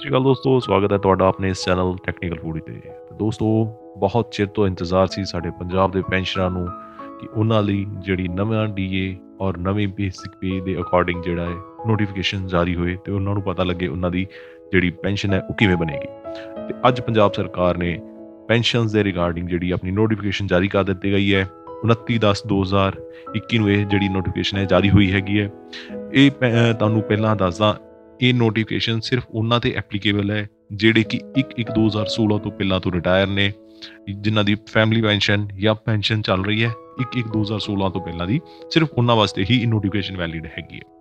ਸਤਿ ਸ਼੍ਰੀ ਅਕਾਲ ਦੋਸਤੋ, ਸਵਾਗਤ ਹੈ ਤੁਹਾਡਾ ਆਪਣੇ ਇਸ ਚੈਨਲ ਟੈਕਨੀਕਲ ਫੂਡੀ ਤੇ। ਦੋਸਤੋ, ਬਹੁਤ ਚਿਰ ਤੋਂ ਇੰਤਜ਼ਾਰ ਸੀ ਸਾਡੇ ਪੰਜਾਬ ਦੇ ਪੈਨਸ਼ਨਰਾਂ ਨੂੰ ਕਿ ਉਹਨਾਂ ਲਈ ਜਿਹੜੀ ਨਵਾਂ ਡੀਏ ਔਰ ਨਵੀਂ ਬੇਸਿਕ ਪੇ ਦੇ ਅਕੋਰਡਿੰਗ ਜਿਹੜਾ ਹੈ ਨੋਟੀਫਿਕੇਸ਼ਨ ਜਾਰੀ ਹੋਏ ਤੇ ਉਹਨਾਂ ਨੂੰ ਪਤਾ ਲੱਗੇ ਉਹਨਾਂ ਦੀ ਜਿਹੜੀ ਪੈਨਸ਼ਨ ਹੈ, ਉਹ ਕਿਵੇਂ ਬਣੇਗੀ। ਤੇ ਅੱਜ ਪੰਜਾਬ ਸਰਕਾਰ ਨੇ ਪੈਨਸ਼ਨਸ ਦੇ ਰਿਗਾਰਡਿੰਗ ਜਿਹੜੀ ਆਪਣੀ ਨੋਟੀਫਿਕੇਸ਼ਨ ਜਾਰੀ ਕਰ ਦਿੱਤੀ ਗਈ ਹੈ। 29/10/2021 ਨੂੰ ਇਹ ਜਿਹੜੀ ਨੋਟੀਫਿਕੇਸ਼ਨ ਹੈ, ਜਾਰੀ ਹੋਈ ਹੈਗੀ ਹੈ। ਇਹ ਪੈ- ਤੁਹਾਨੂੰ ਪਹਿਲਾਂ ਦੱਸਦਾ ਇਹ ਨੋਟੀਫਿਕੇਸ਼ਨ ਸਿਰਫ ਉਹਨਾਂ ਤੇ ਐਪਲੀਕੇਬਲ ਹੈ, ਜਿਹੜੇ ਕਿ 1/1/2016 ਤੋਂ ਪਹਿਲਾਂ ਤੋਂ ਰਿਟਾਇਰ ਨੇ, ਜਿਨ੍ਹਾਂ ਦੀ ਫੈਮਿਲੀ ਪੈਨਸ਼ਨ ਜਾਂ ਪੈਨਸ਼ਨ ਚੱਲ ਰਹੀ ਹੈ 1/1/2016 ਤੋਂ ਪਹਿਲਾਂ ਦੀ, ਸਿਰਫ ਉਹਨਾਂ ਵਾਸਤੇ ਹੀ ਇਹ ਨੋਟੀਫਿਕੇਸ਼ਨ ਵੈਲਿਡ ਹੈਗੀ ਹੈ।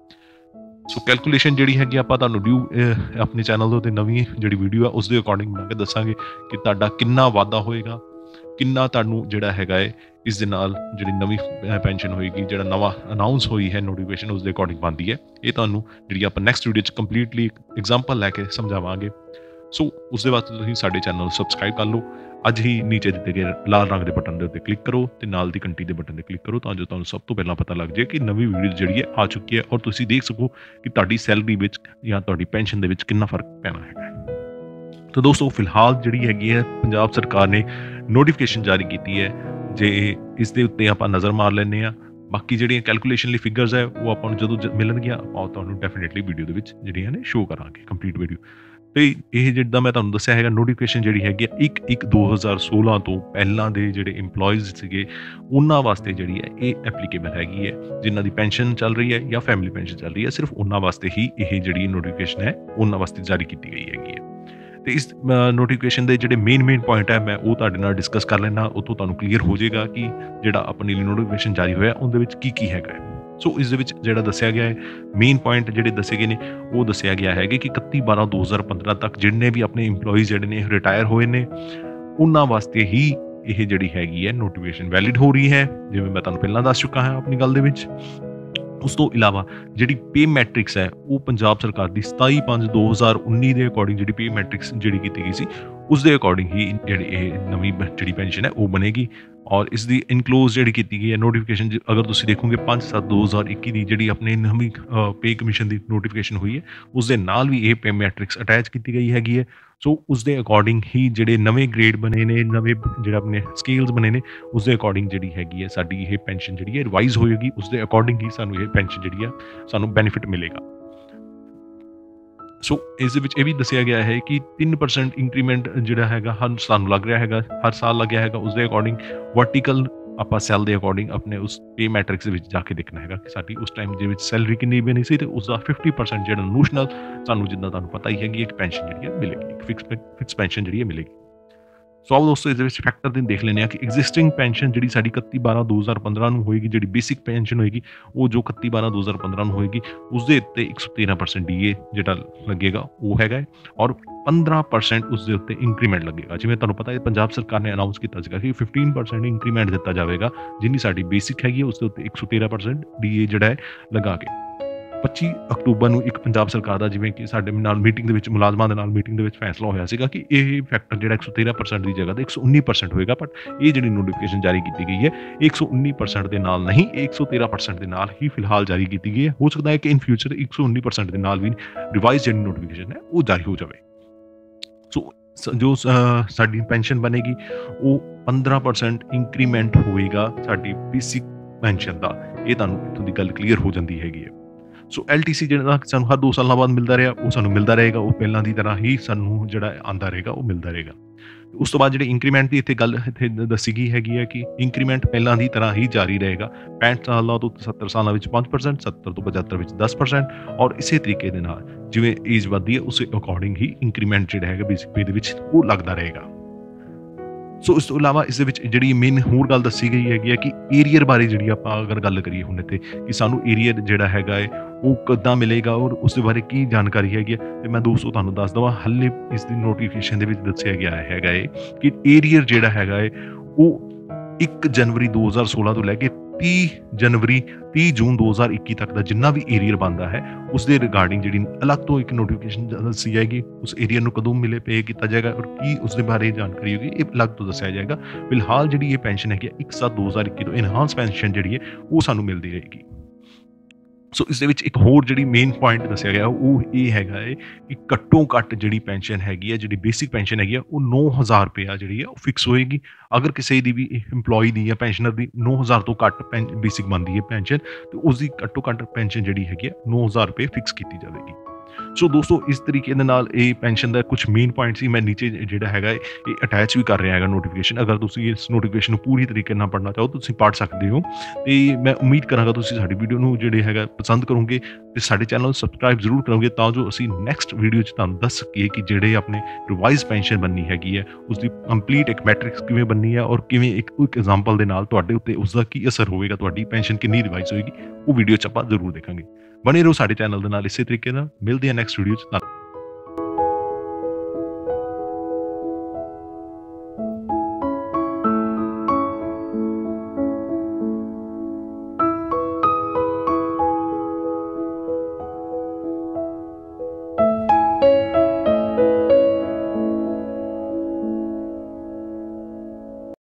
ਸੋ ਕੈਲਕੂਲੇਸ਼ਨ ਜਿਹੜੀ ਹੈਗੀ ਆਪਾਂ ਤੁਹਾਨੂੰ ਡਿਊ ਆਪਣੇ ਚੈਨਲ ਦੇ ਉੱਤੇ ਨਵੀਂ ਜਿਹੜੀ ਵੀਡੀਓ ਆ, ਉਸ ਦੇ ਅਕੋਰਡਿੰਗ ਬਣਾ ਕੇ ਦੱਸਾਂਗੇ ਕਿ ਤੁਹਾਡਾ ਕਿੰਨਾ ਵਾਧਾ ਹੋਏਗਾ ਕਿੰਨਾ ਤੁਹਾਨੂੰ ਜਿਹੜਾ ਹੈਗਾ ਹੈ ਇਸ ਦੇ ਨਾਲ ਜਿਹੜੀ ਨਵੀਂ ਪੈਨਸ਼ਨ ਹੋਏਗੀ, ਜਿਹੜਾ ਨਵਾਂ ਅਨਾਉਂਸ ਹੋਈ ਹੈ ਨੋਟੀਫਿਕੇਸ਼ਨ ਉਸ ਦੇ ਅਕੋਰਡਿੰਗ ਬਣਦੀ ਹੈ। ਇਹ ਤੁਹਾਨੂੰ ਜਿਹੜੀ ਆਪਾਂ ਨੈਕਸਟ ਵੀਡੀਓ 'ਚ ਕੰਪਲੀਟਲੀ ਐਗਜ਼ਾਮਪਲ ਲੈ ਕੇ ਸਮਝਾਵਾਂਗੇ। ਸੋ ਉਸ ਦੇ ਵਾਸਤੇ ਤੁਸੀਂ ਸਾਡੇ ਚੈਨਲ ਨੂੰ ਸਬਸਕ੍ਰਾਈਬ ਕਰ ਲਓ। ਅੱਜ ਹੀ ਨੀਚੇ ਦਿੱਤੇ ਗਏ ਲਾਲ ਰੰਗ ਦੇ ਬਟਨ ਦੇ ਉੱਤੇ ਕਲਿੱਕ ਕਰੋ ਤੇ ਨਾਲ ਦੀ ਘੰਟੀ ਦੇ ਬਟਨ ਤੇ ਕਲਿੱਕ ਕਰੋ ਤਾਂ ਜੋ ਤੁਹਾਨੂੰ ਸਭ ਤੋਂ ਪਹਿਲਾਂ ਪਤਾ ਲੱਗ ਜਾਏ ਕਿ ਨਵੀਂ ਵੀਡੀਓ ਜਿਹੜੀ ਹੈ ਆ ਚੁੱਕੀ ਹੈ ਔਰ ਤੁਸੀਂ ਦੇਖ ਸਕੋ ਕਿ ਤੁਹਾਡੀ ਸੈਲਰੀ ਵਿੱਚ ਜਾਂ ਤੁਹਾਡੀ ਪੈਨਸ਼ਨ ਦੇ ਵਿੱਚ ਕਿੰਨਾ ਫ਼ਰਕ ਪੈਣਾ ਹੈਗਾ ਹੈ। ਤਾਂ ਦੋਸਤੋ, ਫਿਲਹਾਲ ਜਿਹੜੀ ਹੈਗੀ ਹੈ ਪੰਜਾਬ ਸਰਕਾਰ ਨੇ ਨੋਟੀਫਿਕੇਸ਼ਨ ਜਾਰੀ ਕੀਤੀ ਹੈ ਜੇ ਇਸ ਦੇ ਉੱਤੇ ਆਪਾਂ ਨਜ਼ਰ ਮਾਰ ਲੈਂਦੇ ਆ ਬਾਕੀ ਜਿਹੜੀਆਂ ਕੈਲਕੂਲੇਸ਼ਨ ਲਈ ਫਿਗਰਸ ਹੈ, ਉਹ ਆਪਾਂ ਨੂੰ ਜਦੋਂ ਜ- ਮਿਲਣਗੀਆਂ, ਆਪਾਂ ਉਹ ਤੁਹਾਨੂੰ ਡੈਫੀਨਿਟਲੀ ਵੀਡੀਓ ਦੇ ਵਿੱਚ ਜਿਹੜੀਆਂ ਨੇ ਸ਼ੋਅ ਕਰਾਂਗੇ ਕੰਪਲੀਟ ਵੀਡੀਓ ਤੇ ਇਹ ਜਿੱਦਾਂ ਮੈਂ ਤੁਹਾਨੂੰ ਦੱਸਿਆ ਹੈਗਾ ਨੋਟੀਫਿਕੇਸ਼ਨ ਜਿਹੜੀ ਹੈਗੀ ਹੈ 1 1 2016 ਤੋਂ ਪਹਿਲਾਂ ਦੇ ਜਿਹੜੇ EMPLOYEES ਸੀਗੇ, ਉਹਨਾਂ ਵਾਸਤੇ ਜਿਹੜੀ ਹੈ, ਇਹ ਐਪਲੀਕੇਬਲ ਹੈਗੀ ਹੈ। ਜਿਨ੍ਹਾਂ ਦੀ ਪੈਨਸ਼ਨ ਚੱਲ ਰਹੀ ਹੈ ਜਾਂ ਫੈਮਿਲੀ ਪੈਨਸ਼ਨ ਚੱਲ ਰਹੀ ਹੈ, ਸਿਰਫ ਉਹਨਾਂ ਵਾਸਤੇ ਹੀ ਇਹ ਜਿਹੜੀ ਨੋਟੀਫਿਕੇਸ਼ਨ ਹੈ, ਉਹਨਾਂ ਵਾਸਤੇ ਜਾਰੀ ਕੀਤੀ ਗਈ ਹੈਗੀ ਹੈ। ਤੇ ਇਸ ਨੋਟੀਫਿਕੇਸ਼ਨ ਦੇ ਜਿਹੜੇ ਮੇਨ ਮੇਨ ਪੁਆਇੰਟ ਹੈ, ਮੈਂ ਉਹ ਤੁਹਾਡੇ ਨਾਲ ਡਿਸਕਸ ਕਰ ਲੈਣਾ ਉਹ ਤੋਂ ਤੁਹਾਨੂੰ ਕਲੀਅਰ ਹੋ ਜਾਏਗਾ ਕਿ ਜਿਹੜਾ ਆਪਣੀ ਨੋਟੀਫਿਕੇਸ਼ਨ ਜਾਰੀ ਹੋਇਆ, ਉਹਦੇ ਵਿੱਚ ਕੀ ਕੀ ਹੈਗਾ ਸੋ ਇਸ ਦੇ ਵਿੱਚ ਜਿਹੜਾ ਦੱਸਿਆ ਗਿਆ ਹੈ ਮੇਨ ਪੁਆਇੰਟ ਜਿਹੜੇ ਦੱਸੇ ਗਏ ਨੇ, ਉਹ ਦੱਸਿਆ ਗਿਆ ਹੈ ਕਿ 31 12 2015 ਤੱਕ ਜਿੰਨੇ ਵੀ ਆਪਣੇ EMPLOYEES ਜਿਹੜੇ ਨੇ ਰਿਟਾਇਰ ਹੋਏ ਨੇ, ਉਹਨਾਂ ਵਾਸਤੇ ਹੀ ਇਹ ਜਿਹੜੀ ਹੈਗੀ ਹੈ ਨੋਟੀਫਿਕੇਸ਼ਨ ਵੈਲਿਡ ਹੋ ਰਹੀ ਹੈ। ਜਿਵੇਂ ਮੈਂ ਤੁਹਾਨੂੰ ਪਹਿਲਾਂ ਦੱਸ ਚੁੱਕਾ ਹਾਂ ਆਪਣੀ ਗੱਲ ਦੇ ਵਿੱਚ। ਉਸ ਤੋਂ ਇਲਾਵਾ ਜਿਹੜੀ ਪੇ ਮੈਟ੍ਰਿਕਸ ਹੈ, ਉਹ ਪੰਜਾਬ ਸਰਕਾਰ ਦੀ 27 5 2019 ਦੇ ਅਕੋਰਡਿੰਗ ਜਿਹੜੀ ਪੇ ਮੈਟ੍ਰਿਕਸ ਜਿਹੜੀ ਕੀਤੀ ਗਈ ਸੀ ਉਸ ਦੇ ਅਕੋਰਡਿੰਗ ਹੀ ਜਿਹੜੀ ਇਹ ਨਵੀਂ ਜਿਹੜੀ ਪੈਨਸ਼ਨ ਹੈ, ਉਹ ਬਣੇਗੀ। ਔਰ ਇਸ ਦੀ ਇਨਕਲੋਜ਼ ਜਿਹੜੀ ਕੀਤੀ ਗਈ ਹੈ ਨੋਟੀਫਿਕੇਸ਼ਨ ਅਗਰ ਤੁਸੀਂ ਦੇਖੋਗੇ 5 7 2021 ਦੀ ਜਿਹੜੀ ਆਪਣੇ ਨਵੀਂ ਪੇ ਕਮਿਸ਼ਨ ਦੀ ਨੋਟੀਫਿਕੇਸ਼ਨ ਹੋਈ ਹੈ ਉਸ ਦੇ ਨਾਲ ਵੀ ਇਹ ਪੇ ਮੈਟ੍ਰਿਕਸ ਅਟੈਚ ਕੀਤੀ ਗਈ ਹੈਗੀ ਹੈ। ਸੋ ਉਸ ਦੇ ਅਕੋਰਡਿੰਗ ਹੀ ਜਿਹੜੇ ਨਵੇਂ ਗ੍ਰੇਡ ਬਣੇ ਨੇ, ਨਵੇਂ ਜਿਹੜਾ ਆਪਣੇ ਸਕੇਲਸ ਬਣੇ ਨੇ ਉਸ ਦੇ ਅਕੋਰਡਿੰਗ ਜਿਹੜੀ ਹੈਗੀ ਹੈ, ਸਾਡੀ ਇਹ ਪੈਨਸ਼ਨ ਜਿਹੜੀ ਹੈ ਰਿਵਾਈਜ਼ ਹੋਏਗੀ। ਉਸ ਦੇ ਅਕੋਰਡਿੰਗ ਹੀ ਸਾਨੂੰ ਇਹ ਪੈਨਸ਼ਨ ਜਿਹੜੀ ਆ ਸਾਨੂੰ ਬੈਨੀਫਿਟ ਮਿਲੇਗਾ। ਸੋ ਇਸ ਦੇ ਵਿੱਚ ਇਹ ਵੀ ਦੱਸਿਆ ਗਿਆ ਹੈ ਕਿ 3% ਇੰਕਰੀਮੈਂਟ ਜਿਹੜਾ ਹੈਗਾ ਹਰ ਸਾਨੂੰ ਲੱਗ ਰਿਹਾ ਹੈਗਾ, ਹਰ ਸਾਲ ਲੱਗਿਆ ਹੈਗਾ ਉਸ ਦੇ ਅਕੋਰਡਿੰਗ ਵਰਟੀਕਲ ਆਪਾਂ ਸੈੱਲ ਦੇ ਅਕੋਰਡਿੰਗ ਆਪਣੇ ਉਸ ਪੇ ਮੈਟ੍ਰਿਕਸ ਦੇ ਵਿੱਚ ਜਾ ਕੇ ਦੇਖਣਾ ਹੈਗਾ ਕਿ ਸਾਡੀ ਉਸ ਟਾਈਮ ਦੇ ਵਿੱਚ ਸੈਲਰੀ ਕਿੰਨੀ ਬਣੀ ਸੀ ਤੇ ਉਸ ਦਾ 50% ਜਿਹੜਾ ਨੋਸ਼ਨਲ ਸਾਨੂੰ ਜਿੱਦਾਂ ਤੁਹਾਨੂੰ ਪਤਾ ਹੀ ਹੈਗੀ ਇੱਕ ਪੈਨਸ਼ਨ ਜਿਹੜੀ ਹੈ ਮਿਲੇਗੀ, ਇੱਕ ਫਿਕਸ ਫਿਕਸ ਪੈਨਸ਼ਨ ਜਿਹੜੀ ਹੈ ਮਿਲੇਗੀ। ਸੋ ਆਓ ਦੋਸਤੋ, ਇਸ ਦੇ ਵਿੱਚ ਫੈਕਟਰ ਦਿਨ ਦੇਖ ਲੈਂਦੇ ਆ ਕਿ ਐਗਜ਼ਿਸਟਿੰਗ ਪੈਨਸ਼ਨ ਜਿਹੜੀ ਸਾਡੀ 31 12 2015 ਨੂੰ ਹੋਏਗੀ, ਜਿਹੜੀ ਬੇਸਿਕ ਪੈਨਸ਼ਨ ਹੋਏਗੀ, ਉਹ ਜੋ 31 12 2015 ਨੂੰ ਹੋਏਗੀ ਉਸ ਦੇ ਉੱਤੇ 113% ਡੀਏ ਜਿਹੜਾ ਲੱਗੇਗਾ, ਉਹ ਹੈਗਾ ਹੈ ਔਰ 15% ਉਸ ਦੇ ਉੱਤੇ ਇੰਕਰੀਮੈਂਟ ਲੱਗੇਗਾ। ਜਿਵੇਂ ਤੁਹਾਨੂੰ ਪਤਾ ਹੈ, ਪੰਜਾਬ ਸਰਕਾਰ ਨੇ ਅਨਾਉਂਸ ਕੀਤਾ ਸੀਗਾ ਕਿ 15% ਇੰਕਰੀਮੈਂਟ ਦਿੱਤਾ ਜਾਵੇਗਾ, ਜਿੰਨੀ ਸਾਡੀ ਬੇਸਿਕ ਹੈਗੀ ਹੈ ਉਸ ਦੇ ਉੱਤੇ 113% ਡੀਏ ਜਿਹੜਾ ਹੈ ਲਗਾ ਕੇ। 25 ਅਕਤੂਬਰ ਨੂੰ ਇੱਕ ਪੰਜਾਬ ਸਰਕਾਰ ਦਾ ਜਿਵੇਂ ਕਿ ਸਾਡੇ ਨਾਲ ਮੀਟਿੰਗ ਦੇ ਵਿੱਚ, ਮੁਲਾਜ਼ਮਾਂ ਦੇ ਨਾਲ ਮੀਟਿੰਗ ਦੇ ਵਿੱਚ ਫੈਸਲਾ ਹੋਇਆ ਸੀਗਾ ਕਿ ਇਹ ਫੈਕਟਰ ਜਿਹੜਾ 113% ਦੀ ਜਗ੍ਹਾ ਤੇ 119% ਹੋਏਗਾ ਬਟ ਇਹ ਜਿਹੜੀ ਨੋਟੀਫਿਕੇਸ਼ਨ ਜਾਰੀ ਕੀਤੀ ਗਈ ਹੈ ਇਹ 119% ਦੇ ਨਾਲ ਨਹੀਂ ਇਹ 113% ਦੇ ਨਾਲ ਹੀ ਫਿਲਹਾਲ ਜਾਰੀ ਕੀਤੀ ਗਈ ਹੈ। ਹੋ ਸਕਦਾ ਹੈ ਕਿ ਇਨ ਫਿਊਚਰ 119% ਦੇ ਨਾਲ ਵੀ ਰਿਵਾਈਜ਼ ਜਿਹੜੀ ਨੋਟੀਫਿਕੇਸ਼ਨ ਹੈ, ਉਹ ਜਾਰੀ ਹੋ ਜਾਵੇ। ਸੋ ਸ- ਜੋ ਸਾਡੀ ਪੈਨਸ਼ਨ ਬਣੇਗੀ, ਉਹ 15% ਇੰਕਰੀਮੈਂਟ ਹੋਏਗਾ ਸਾਡੀ ਬੇਸਿਕ ਪੈਨਸ਼ਨ ਦਾ। ਇਹ ਤੁਹਾਨੂੰ ਇੱਥੋਂ ਦੀ ਗੱਲ ਕਲੀਅਰ ਹੋ ਜਾਂਦੀ ਹੈਗੀ ਹੈ। ਸੋ LTC ਜਿਹੜਾ ਸਾਨੂੰ ਹਰ 2 ਸਾਲਾਂ ਬਾਅਦ ਮਿਲਦਾ ਰਿਹਾ, ਉਹ ਸਾਨੂੰ ਮਿਲਦਾ ਰਹੇਗਾ, ਉਹ ਪਹਿਲਾਂ ਦੀ ਤਰ੍ਹਾਂ ਹੀ ਸਾਨੂੰ ਜਿਹੜਾ ਆਂਦਾ ਰਹੇਗਾ, ਉਹ ਮਿਲਦਾ ਰਹੇਗਾ। ਉਸ ਤੋਂ ਬਾਅਦ ਜਿਹੜੇ ਇੰਕਰੀਮੈਂਟ ਦੀ ਇੱਥੇ ਗੱਲ ਇੱਥੇ ਦੱਸੀ ਗਈ ਹੈਗੀ ਹੈ ਕਿ ਇੰਕਰੀਮੈਂਟ ਪਹਿਲਾਂ ਦੀ ਤਰ੍ਹਾਂ ਹੀ ਜਾਰੀ ਰਹੇਗਾ। 65 ਸਾਲਾਂ ਤੋਂ 70 ਸਾਲਾਂ ਵਿੱਚ 5% 70 ਤੋਂ 75 ਵਿੱਚ 10% ਔਰ ਇਸੇ ਤਰੀਕੇ ਦੇ ਨਾਲ ਜਿਵੇਂ ਏਜ ਵੱਧਦੀ ਹੈ, ਉਸੇ ਅਕੋਰਡਿੰਗ ਹੀ ਇੰਕਰੀਮੈਂਟ ਜਿਹੜਾ ਹੈਗਾ ਬੇਸਿਕ ਪੇ ਦੇ ਵਿੱਚ ਉਹ ਲੱਗਦਾ ਰਹੇਗਾ। ਸੋ ਇਸ ਤੋਂ ਇਲਾਵਾ ਇਸ ਦੇ ਵਿੱਚ ਜਿਹੜੀ ਮੇਨ ਹੋਰ ਗੱਲ ਦੱਸੀ ਗਈ ਹੈਗੀ ਹੈ ਕਿ ਏਰੀਅਰ ਬਾਰੇ ਜਿਹੜੀ ਆਪਾਂ ਅਗਰ ਗੱਲ ਕਰੀਏ ਹੁਣ ਇੱਥੇ, ਕਿ ਸਾਨੂੰ ਏਰੀਅਰ ਜਿਹੜਾ ਹੈਗਾ ਹੈ ਉਹ ਕਿੱਦਾਂ ਮਿਲੇਗਾ ਔਰ ਉਸ ਦੇ ਬਾਰੇ ਕੀ ਜਾਣਕਾਰੀ ਹੈਗੀ ਹੈ ਤੇ ਮੈਂ ਦੋਸਤੋ ਤੁਹਾਨੂੰ ਦੱਸ ਦਵਾਂ, ਹੱਲੇ ਇਸ ਦੀ ਨੋਟੀਫਿਕੇਸ਼ਨ ਦੇ ਵਿੱਚ ਦੱਸਿਆ ਗਿਆ ਹੈਗਾ ਹੈ ਕਿ ਏਰੀਅਰ ਜਿਹੜਾ ਹੈਗਾ ਹੈ ਉਹ 1 ਜਨਵਰੀ 2016 ਤੋਂ ਲੈ ਕੇ 30 ਜਨਵਰੀ 30 ਜੂਨ 2021 ਤੱਕ ਦਾ ਜਿੰਨਾ ਵੀ ਏਰੀਅਰ ਬੰਦਾ ਹੈ ਉਸ ਦੇ ਰਿਗਾਰਡਿੰਗ ਜਿਹੜੀ ਅਲੱਗ ਤੋਂ ਇੱਕ ਨੋਟੀਫਿਕੇਸ਼ਨ ਦੱਸੀ ਜਾਏਗੀ, ਉਸ ਏਰੀਆ ਨੂੰ ਕਦੋਂ ਮਿਲੇ ਪੇ ਕੀਤਾ ਜਾਏਗਾ ਔਰ ਕੀ ਉਸ ਦੇ ਬਾਰੇ ਜਾਣਕਾਰੀ ਹੋਗੀ ਇਹ ਅਲੱਗ ਤੋਂ ਦੱਸਿਆ ਜਾਏਗਾ। ਫਿਲਹਾਲ ਜਿਹੜੀ ਇਹ ਪੈਨਸ਼ਨ ਹੈਗੀ 1 7 2021 ਤੋਂ ਇਨਹਾਂਸ ਪੈਨਸ਼ਨ ਜਿਹੜੀ ਹੈ, ਉਹ ਸਾਨੂੰ ਮਿਲਦੀ ਰਹੇਗੀ। ਸੋ ਇਸ ਦੇ ਵਿੱਚ ਇੱਕ ਹੋਰ ਜਿਹੜੀ ਮੇਨ ਪੁਆਇੰਟ ਦੱਸਿਆ ਗਿਆ, ਉਹ ਇਹ ਹੈਗਾ ਹੈ ਕਿ ਘੱਟੋ ਘੱਟ ਜਿਹੜੀ ਪੈਨਸ਼ਨ ਹੈਗੀ ਹੈ ਜਿਹੜੀ ਬੇਸਿਕ ਪੈਨਸ਼ਨ ਹੈਗੀ ਹੈ ਉਹ 9000 ਰੁਪਏ ਜਿਹੜੀ ਹੈ ਉਹ ਫਿਕਸ ਹੋਏਗੀ। ਅਗਰ ਕਿਸੇ ਦੀ ਵੀ EMPLOYE ਦੀ ਜਾਂ ਪੈਨਸ਼ਨਰ ਦੀ 9000 ਤੋਂ ਘੱਟ ਬੇਸਿਕ ਬਣਦੀ ਹੈ ਪੈਨਸ਼ਨ, ਤੇ ਉਸ ਦੀ ਘੱਟੋ ਘੱਟ ਪੈਨਸ਼ਨ ਜਿਹੜੀ ਹੈਗੀ ਹੈ 9000 ਰੁਪਏ ਫਿਕਸ ਕੀਤੀ ਜਾਵੇਗੀ। ਸੋ ਦੋਸਤੋ, ਇਸ ਤਰੀਕੇ ਦੇ ਨਾਲ ਇਹ ਪੈਨਸ਼ਨ ਦਾ ਕੁਝ ਮੇਨ ਪੁਆਇੰਟ ਸੀ। ਮੈਂ ਨੀਚੇ ਜਿਹੜਾ ਹੈਗਾ, ਇਹ ਅਟੈਚ ਵੀ ਕਰ ਰਿਹਾ ਹੈਗਾ ਨੋਟੀਫਿਕੇਸ਼ਨ ਅਗਰ ਤੁਸੀਂ ਇਸ ਨੋਟੀਫਿਕੇਸ਼ਨ ਨੂੰ ਪੂਰੀ ਤਰੀਕੇ ਨਾਲ ਪੜ੍ਹਨਾ ਚਾਹੋ, ਤੁਸੀਂ ਪੜ੍ਹ ਸਕਦੇ ਹੋ। ਤੇ ਮੈਂ ਉਮੀਦ ਕਰਾਂਗਾ ਤੁਸੀਂ ਸਾਡੀ ਵੀਡੀਓ ਨੂੰ ਜਿਹੜੇ ਹੈਗਾ, ਪਸੰਦ ਕਰੋਗੇ ਤੇ ਸਾਡੇ ਚੈਨਲ ਨੂੰ ਸਬਸਕ੍ਰਾਈਬ ਜ਼ਰੂਰ ਕਰੋਗੇ ਤਾਂ ਜੋ ਅਸੀਂ ਨੈਕਸਟ ਵੀਡੀਓ 'ਚ ਤੁਹਾਨੂੰ ਦੱਸ ਸਕੀਏ ਕਿ ਜਿਹੜੇ ਆਪਣੇ ਰਿਵਾਈਜ਼ ਪੈਨਸ਼ਨ ਬੰਨੀ ਹੈਗੀ ਹੈ ਉਸ ਦੀ ਕੰਪਲੀਟ ਇੱਕ ਮੈਟ੍ਰਿਕਸ ਕਿਵੇਂ ਬੰਨੀ ਹੈ ਔਰ ਕਿਵੇਂ ਇੱਕ ਇੱਕ ਐਗਜ਼ਾਮਪਲ ਦੇ ਨਾਲ ਤੁਹਾਡੇ ਉੱਤੇ ਉਸ ਦਾ ਕੀ ਅਸਰ ਹੋਵੇਗਾ, ਤੁਹਾਡੀ ਪੈਨਸ਼ਨ ਕਿੰਨੀ ਰਿਵਾਈਜ਼ ਹੋਏਗੀ, ਉਹ ਵੀਡੀਓ 'ਚ ਆਪਾਂ ਜ਼ਰੂਰ ਦੇਖਾਂਗੇ। ਬਣੇ ਰਹੋ ਸਾਡੇ ਚੈਨਲ ਦੇ ਨਾਲ ਇਸੇ ਤਰੀਕੇ ਨਾਲ। ਮਿਲਦੇ ਹਾਂ ਨੈਕਸਟ ਵੀਡੀਓ 'ਚ।